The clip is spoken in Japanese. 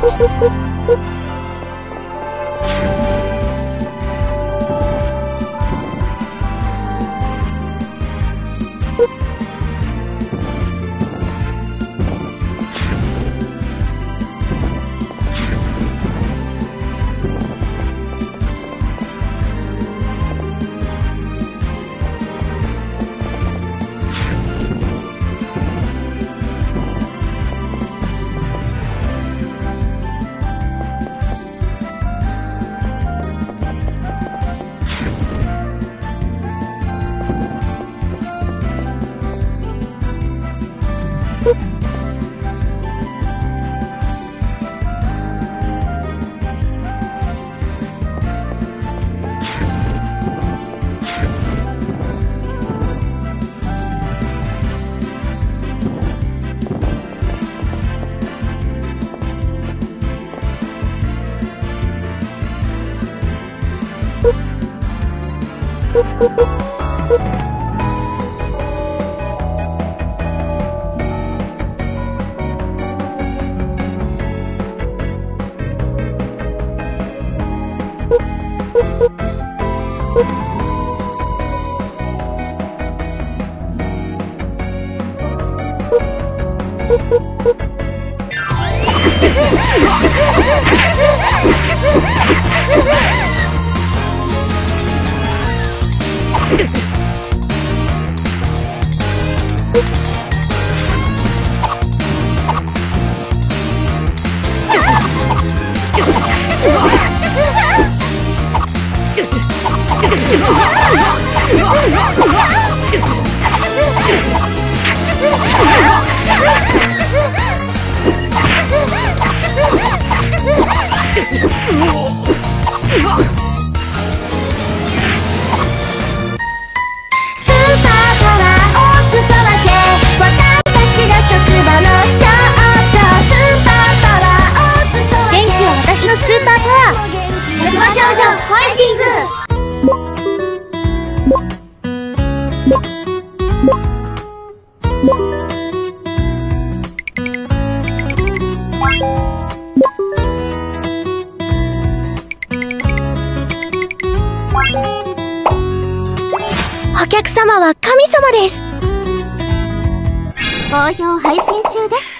Ho ho ho ho! お客様は神様です。好評配信中です。